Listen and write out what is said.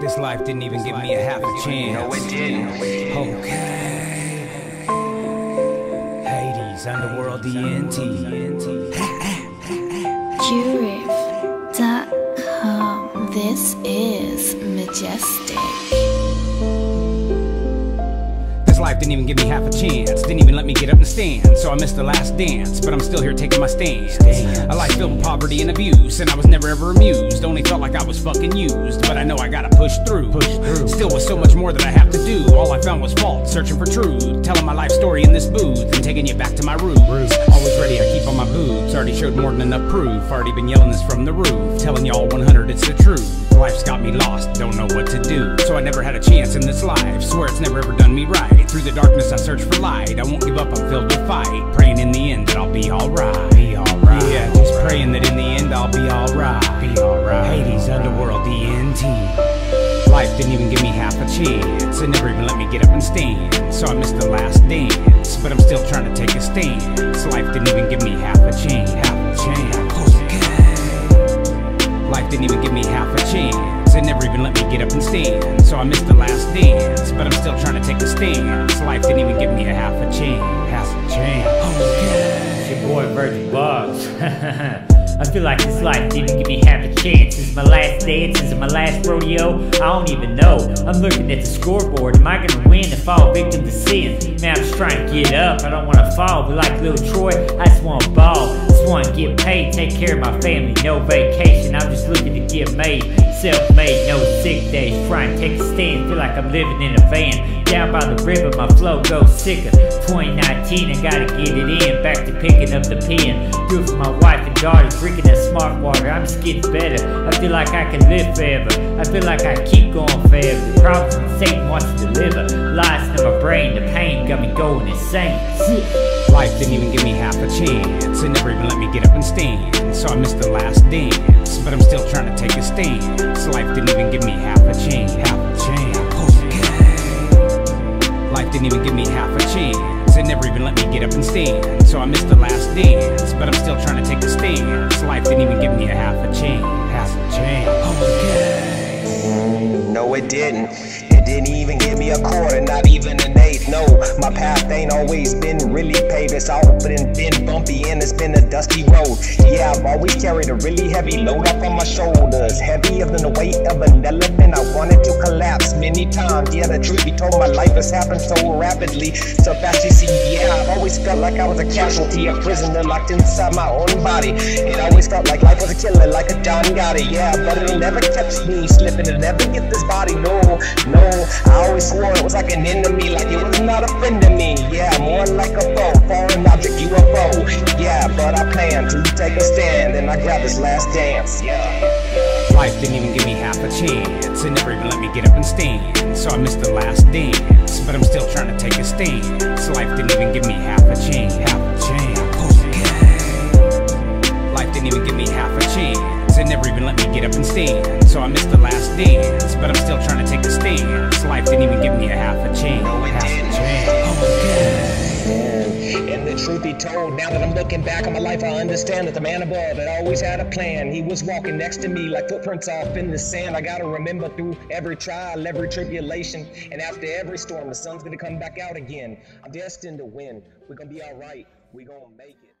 This life didn't even give me a half a chance. No, it didn't. Okay. Hades, Underworld, ENT. Jurif.com. This is majestic. Life didn't even give me half a chance. Didn't even let me get up and stand. So I missed the last dance, but I'm still here taking my stand. A life filled with poverty and abuse, and I was never ever amused. Only felt like I was fucking used, but I know I push through. Push through. Still with so much more that I have to do. All I found was fault, searching for truth. Telling my life story in this booth and taking you back to my roots. Always ready, I keep on my boots. Already showed more than enough proof. Already been yelling this from the roof. Telling y'all 100 it's the truth. Life's got me lost, don't know what to do. So I never had a chance in this life. Swear it's never ever done me right. Through the darkness, I search for light. I won't give up, I'm filled with fight. Praying in the end that I'll. Be alright. Didn't even give me half a chance. It never even let me get up and stand. So I missed the last dance. But I'm still trying to take a stance. Life didn't even give me half a chance. Half a chance. Okay. Life didn't even give me half a chance. It never even let me get up and stand. So I missed the last dance. But I'm still trying to take a stance. Life didn't even give me a half a chance. Half a chance. Okay. It's your boy Virgil Boggs. I feel like this life didn't give me half a chance. This is my last dance, this is my last rodeo. I don't even know. I'm looking at the scoreboard. Am I gonna win or fall victim to sin? Man, I'm just trying to get up. I don't wanna fall, but like little Troy, I just wanna ball. Just wanna get paid, take care of my family. No vacation, I'm just looking to get made. Self-made, no sick days. Trying to take a stand, feel like I'm living in a van. Down by the river, my flow goes sicker. 2019, I gotta get it in. Back to picking up the pen. Do it for my wife and daughter, drinking that smart water. I'm just getting better. I feel like I can live forever. I feel like I keep going forever. The problems Satan wants to deliver. Lies in my brain, the pain got me going insane. Life didn't even give me half a chance. It never even let me get up and stand. So I missed the last dance. But I'm still trying to take a stance. Life didn't even give me half a chance. Half a chance. Okay. Life didn't even give me half a chance. It never even let me get up and stand. So I missed the last dance. But I'm still trying to take a stance. Life didn't even give me a half a chance. Half a chance. Okay. No, it didn't. Didn't even give me a quarter, not even an eighth. No, my path ain't always been really paved. It's often been bumpy and it's been a dusty road. Yeah, I've always carried a really heavy load up on my shoulders, heavier than the weight of an elephant. I wanted to collapse many times. Yeah, the truth be told, my life has happened so rapidly, so fast. You see, yeah, I've always felt like I was a casualty, a prisoner locked inside my own body. It always felt like life was a killer, like a John Gotti. Yeah, but it'll never catch me slipping. It'll never get this body. No, no. I always swore it was like an enemy, like it was not a friend to me. Yeah, more like a foe, foreign object, UFO. Yeah, but I plan to take a stand, and I grab this last dance. Yeah. Life didn't even give me half a chance. It never even let me get up and stand. So I missed the last dance. But I'm still trying to take a stance. Life didn't even give me half a chance. Half a chance. Me a half a. No, it half didn't. a chance. Okay. And the truth be told, now that I'm looking back on my life, I understand that the man above had always had a plan. He was walking next to me like footprints off in the sand. I gotta remember through every trial, every tribulation, and after every storm, the sun's gonna come back out again. I'm destined to win. We're gonna be alright. We're gonna make it.